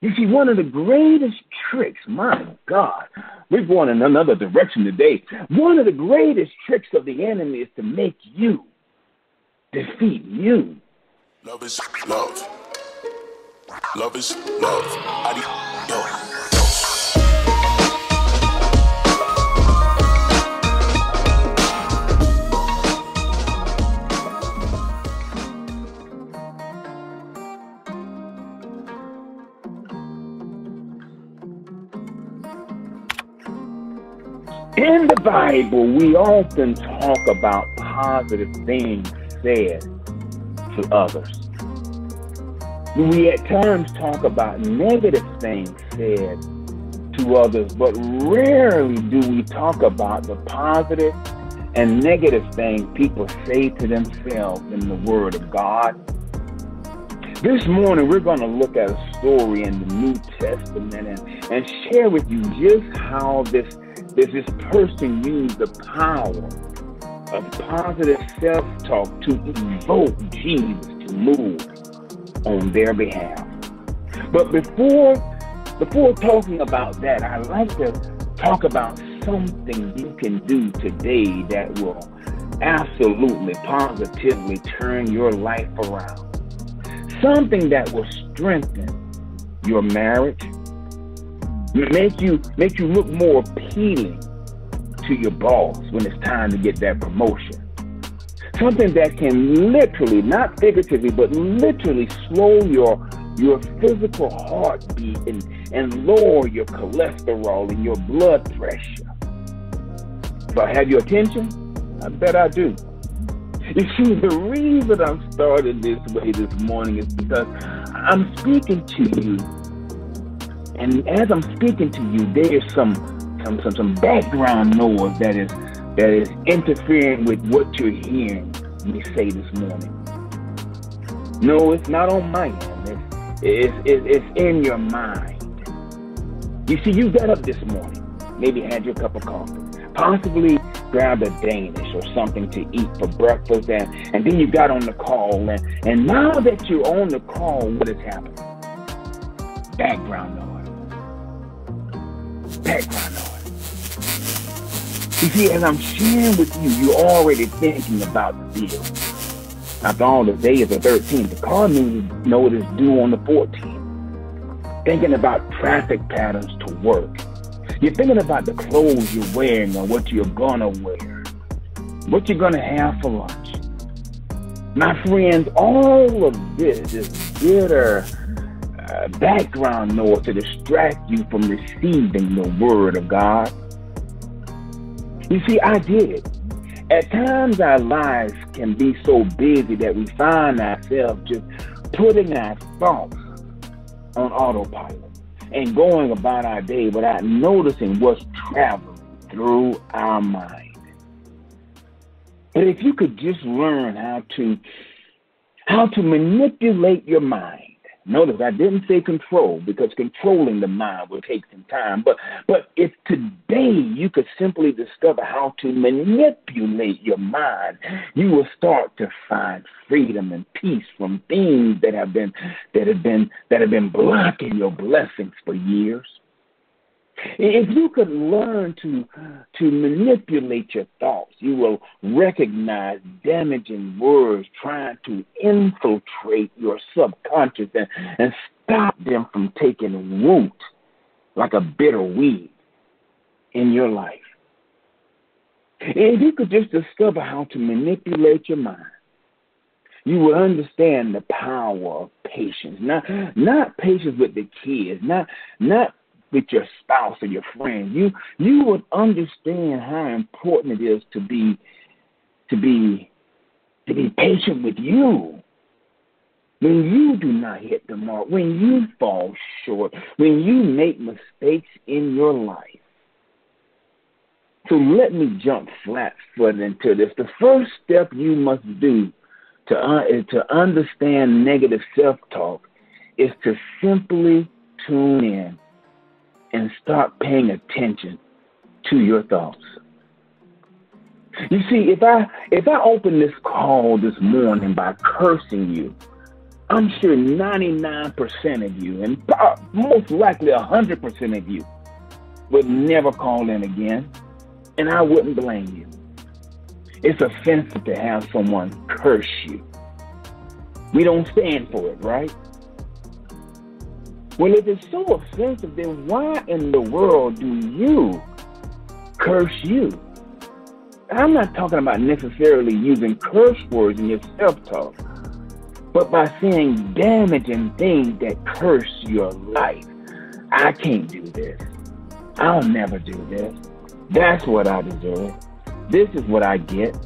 You see, one of the greatest tricks, my God, we're going in another direction today. One of the greatest tricks of the enemy is to make you defeat you. Love is love. Love is love. Adios. In the Bible, we often talk about positive things said to others. We at times talk about negative things said to others, but rarely do we talk about the positive and negative things people say to themselves in the Word of God. This morning, we're going to look at a story in the New Testament and, and share with you just how this is this person used the power of positive self-talk to evoke Jesus to move on their behalf. But before before talking about that, I'd like to talk about something you can do today that will absolutely positively turn your life around. Something that will strengthen your marriage, make you make you look more appealing to your boss when it's time to get that promotion. Something that can literally, not figuratively, but literally slow your your physical heartbeat and, and lower your cholesterol and your blood pressure. Do I have your attention? I bet I do. You see, the reason I'm starting this way this morning is because I'm speaking to you and as I'm speaking to you, there is some some some, some background noise that is that is interfering with what you're hearing me say this morning. No, it's not on my end. It's, it's, it's in your mind. You see, you got up this morning, maybe had your cup of coffee, possibly grabbed a Danish or something to eat for breakfast, and, and then you got on the call. And, and now that you're on the call, what is happening? Background noise background noise. You see, as I'm sharing with you, you're already thinking about the deal. After all, the day is the 13th. The car note is due on the 14th. Thinking about traffic patterns to work. You're thinking about the clothes you're wearing or what you're gonna wear. What you're gonna have for lunch. My friends, all of this is bitter uh, background noise to distract you from receiving the word of God. You see, I did it. At times, our lives can be so busy that we find ourselves just putting our thoughts on autopilot and going about our day without noticing what's traveling through our mind. But if you could just learn how to how to manipulate your mind Notice I didn't say control because controlling the mind will take some time. But but if today you could simply discover how to manipulate your mind, you will start to find freedom and peace from things that have been that have been that have been blocking your blessings for years. If you could learn to to manipulate your thoughts, you will recognize damaging words trying to infiltrate your subconscious and, and stop them from taking root like a bitter weed in your life. If you could just discover how to manipulate your mind, you will understand the power of patience. Not not patience with the kids, not not with your spouse or your friend, you you would understand how important it is to be to be to be patient with you. When you do not hit the mark, when you fall short, when you make mistakes in your life. So let me jump flat foot into this. The first step you must do to, uh, to understand negative self talk is to simply tune in and start paying attention to your thoughts. You see, if I if I open this call this morning by cursing you, I'm sure 99% of you, and most likely 100% of you, would never call in again. And I wouldn't blame you. It's offensive to have someone curse you. We don't stand for it, right? Well, if it's so offensive, then why in the world do you curse you? I'm not talking about necessarily using curse words in your self talk, but by saying damaging things that curse your life. I can't do this. I'll never do this. That's what I deserve. This is what I get.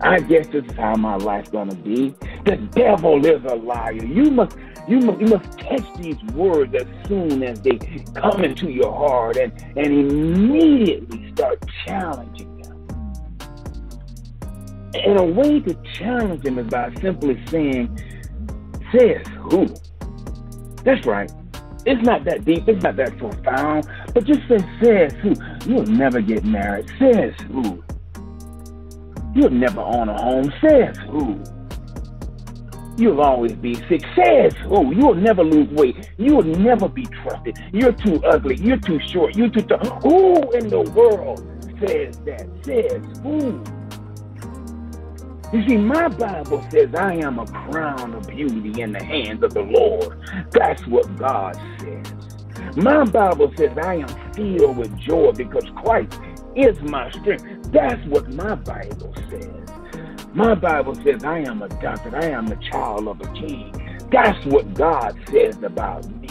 I guess this is how my life's gonna be. The devil is a liar. You must you must, you must catch these words as soon as they come into your heart and, and immediately start challenging them. And a way to challenge them is by simply saying, says who? That's right. It's not that deep, it's not that profound, but just say says who. You'll never get married. Says who? You'll never own a home. Says who? You'll always be sick. Oh. You'll never lose weight. You'll never be trusted. You're too ugly. You're too short. You're too tough. Who in the world says that? Says who? You see, my Bible says I am a crown of beauty in the hands of the Lord. That's what God says. My Bible says I am filled with joy because Christ is my strength. That's what my Bible says. My Bible says I am adopted. I am a child of a king. That's what God says about me.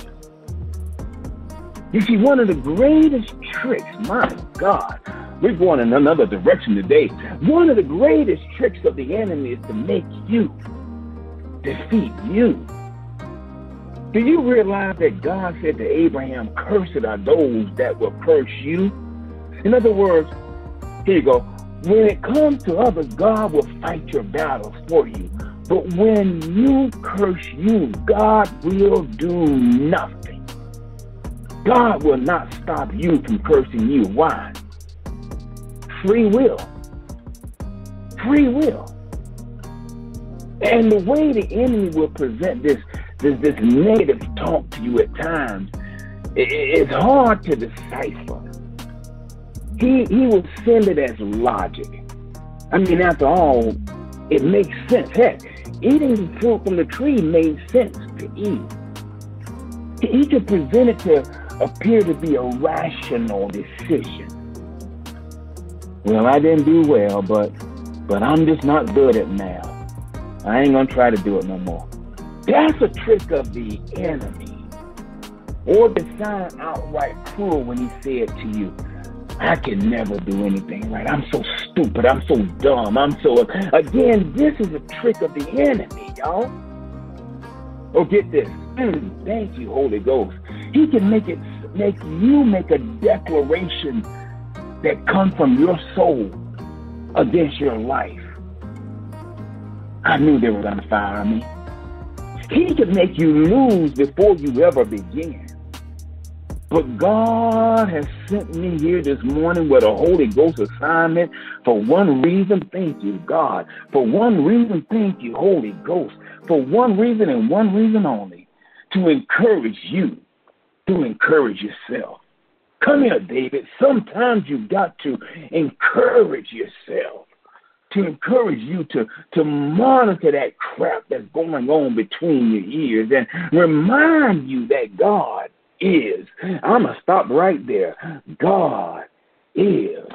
You see, one of the greatest tricks, my God, we're going in another direction today. One of the greatest tricks of the enemy is to make you defeat you. Do you realize that God said to Abraham, Cursed are those that will curse you? In other words, here you go. When it comes to others, God will fight your battles for you. But when you curse you, God will do nothing. God will not stop you from cursing you. Why? Free will. Free will. And the way the enemy will present this, this, this negative talk to you at times, it, hard to decipher. He, he will send it as logic. I mean, after all, it makes sense. Heck, eating the fruit from the tree made sense to Eve. He could present it to appear to be a rational decision. Well, I didn't do well, but but I'm just not good at math. I ain't gonna try to do it no more. That's a trick of the enemy. Or to sound outright cruel when he said to you, I can never do anything right. I'm so stupid. I'm so dumb. I'm so. Again, this is a trick of the enemy, y'all. Oh, get this. Mm, thank you, Holy Ghost. He can make it, make you make a declaration that comes from your soul against your life. I knew they were to fire me. He could make you lose before you ever begin. But God has sent me here this morning with a Holy Ghost assignment for one reason. Thank you, God. For one reason, thank you, Holy Ghost. For one reason and one reason only to encourage you, to encourage yourself. Come here, David. Sometimes you've got to encourage yourself, to encourage you to, to monitor that crap that's going on between your ears and remind you that God is. I'm going to stop right there. God is.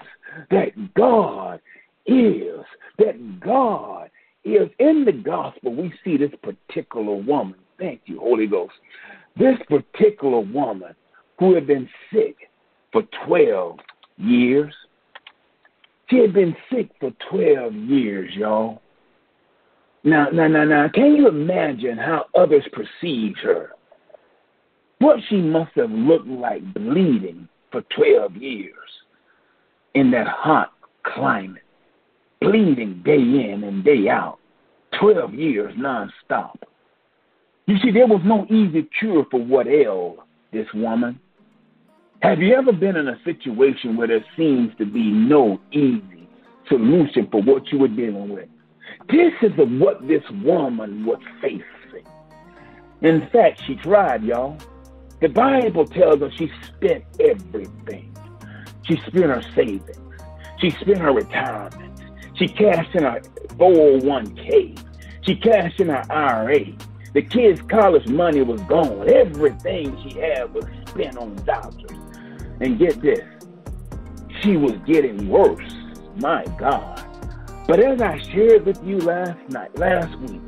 That God is. That God is. In the gospel, we see this particular woman. Thank you, Holy Ghost. This particular woman who had been sick for 12 years. She had been sick for 12 years, y'all. Now, now, now, now, can you imagine how others perceived her? What she must have looked like bleeding for 12 years in that hot climate, bleeding day in and day out, 12 years nonstop. You see, there was no easy cure for what ailed this woman. Have you ever been in a situation where there seems to be no easy solution for what you were dealing with? This is what this woman was facing. In fact, she tried, y'all. The Bible tells us she spent everything. She spent her savings. She spent her retirement. She cashed in her 401k. She cashed in her IRA. The kids' college money was gone. Everything she had was spent on doctors. And get this, she was getting worse. My God. But as I shared with you last night, last week,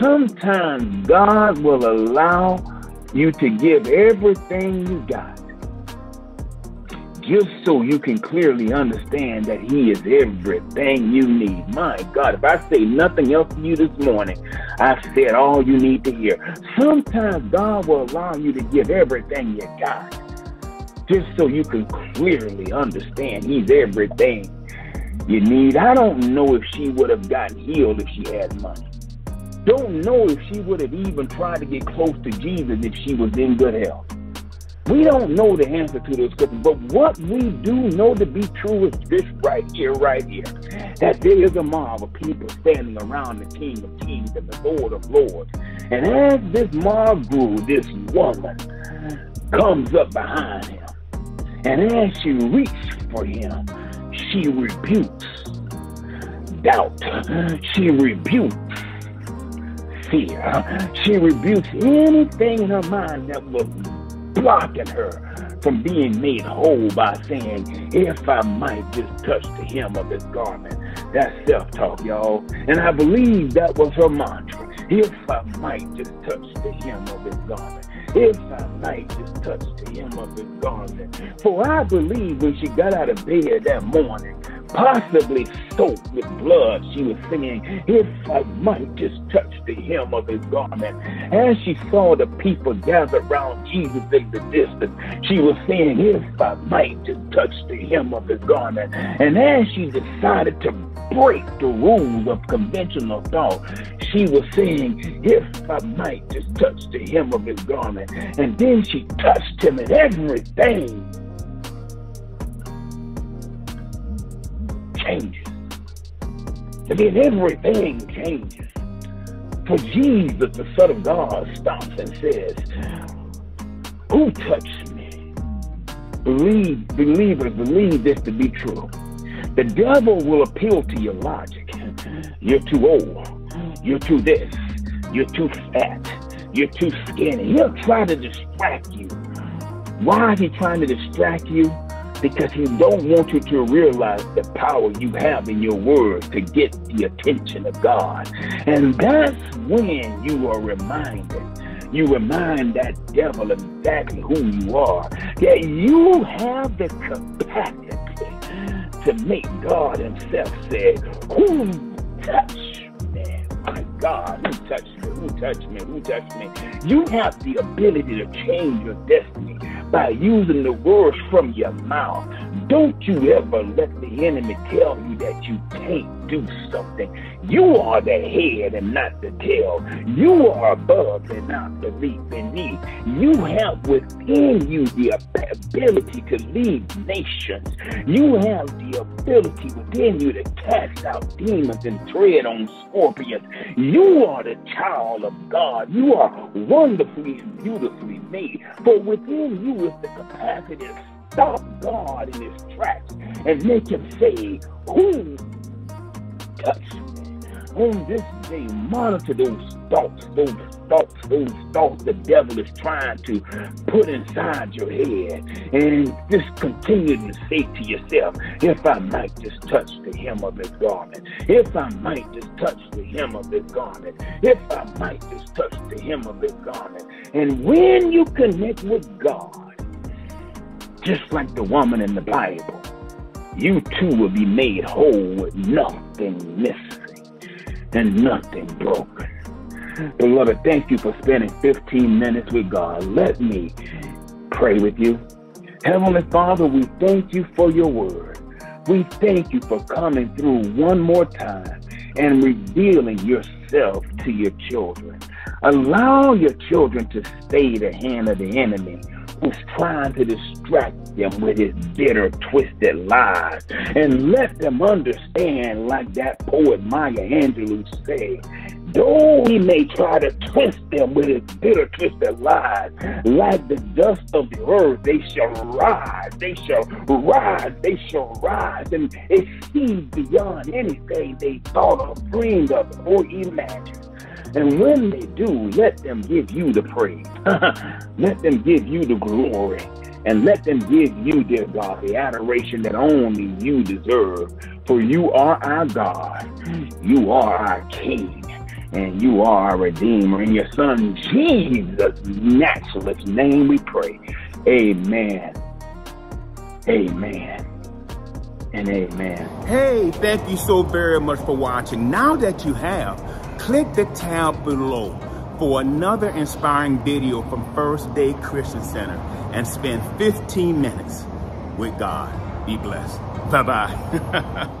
sometimes God will allow you to give everything you got just so you can clearly understand that He is everything you need. My God, if I say nothing else to you this morning, I've said all you need to hear. Sometimes God will allow you to give everything you got just so you can clearly understand He's everything you need. I don't know if she would have gotten healed if she had money. Don't know if she would have even tried to get close to Jesus if she was in good health. We don't know the answer to those questions, but what we do know to be true is this right here, right here. That there is a mob of people standing around the King of Kings and the Lord of Lords. And as this mob grew, this woman comes up behind him. And as she reached for him, she rebukes doubt. She rebukes fear. She rebukes anything in her mind that was blocking her from being made whole by saying, If I might just touch the hem of his garment. That's self talk, y'all. And I believe that was her mantra. If I might just touch the hem of his garment. If I might just touch the hem of his garment. For I believe when she got out of bed that morning, possibly soaked with blood, she was singing, If I might just touch the hem of his garment. As she saw the people gather around Jesus in the distance, she was saying, If I might just touch the hem of his garment. And as she decided to break the rules of conventional thought, she was saying, If I might just touch the hem of his garment. And then she touched him, and everything changes. Again, everything changes. For Jesus, the Son of God, stops and says, Who touched me? Believe, believers, believe this to be true. The devil will appeal to your logic. You're too old. You're too this. You're too fat. You're too skinny. He'll try to distract you. Why is he trying to distract you? Because he don't want you to realize the power you have in your words to get the attention of God. And that's when you are reminded. You remind that devil exactly who you are. That you have the capacity to make God himself say, who touched me? My God, who touched me? Who touched me? Who touched me? You have the ability to change your destiny by using the words from your mouth. Don't you ever let the enemy tell you that you can't do something. You are the head and not the tail. You are above and not beneath. You have within you the ability to lead nations. You have the ability within you to cast out demons and tread on scorpions. You are the child of God. You are wonderfully and beautifully made. For within you is the capacity to stop God in his tracks and make him say, Who touched me? On this day, monitor those thoughts, those thoughts, those thoughts the devil is trying to put inside your head. And just continue to say to yourself, if I might just touch the hem of his garment, if I might just touch the hem of his garment, if I might just touch the hem of his garment. And when you connect with God, just like the woman in the Bible, you too will be made whole with nothing missing and nothing broken. Beloved, thank you for spending 15 minutes with God. Let me pray with you. Heavenly Father, we thank you for your word. We thank you for coming through one more time and revealing yourself to your children. Allow your children to stay the hand of the enemy who's trying to distract them with his bitter, twisted lies. And let them understand, like that poet Maya Angelou said, though he may try to twist them with his bitter, twisted lies, like the dust of the earth, they shall rise, they shall rise, they shall rise, and exceed beyond anything they thought of, dreamed of, or imagined. And when they do, let them give you the praise. let them give you the glory. And let them give you, dear God, the adoration that only you deserve. For you are our God. You are our King. And you are our Redeemer. In your Son, Jesus' matchless name we pray. Amen. Amen. And amen. Hey, thank you so very much for watching. Now that you have, click the tab below for another inspiring video from First Day Christian Center and spend 15 minutes with God. Be blessed. Bye-bye.